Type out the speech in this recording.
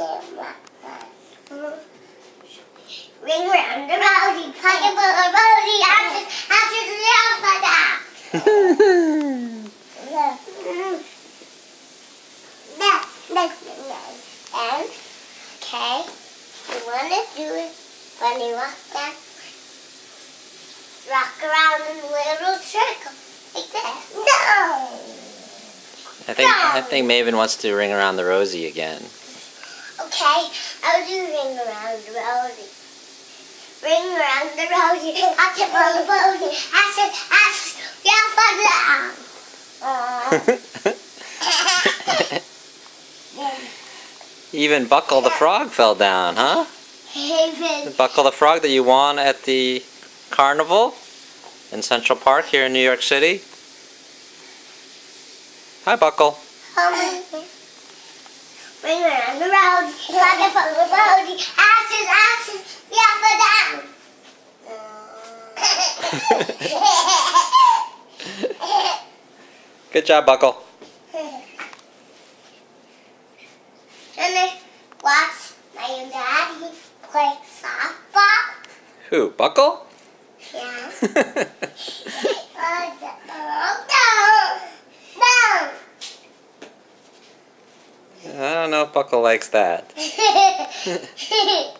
Ring around the rosy, pocket full of rosy, ashes of the down. And, okay, you want to do it funny rock that. Rock around in a little circle, like that. No! I think I think Maven wants to ring around the rosy again. Okay, I'll do ring around the rosy. Ring around the rosy, I can roll the rosy. I said, I said, yeah, Even Buckle the frog fell down, huh? Even. Buckle the frog that you won at the carnival in Central Park here in New York City. Hi, Buckle. The rosy, I can roll the rosy. Ashes, ashes, yeah, Good job, Buckle. Gonna watch my daddy play softball. Who, Buckle? Yeah. Uh, no, no. I don't know if Buckle likes that.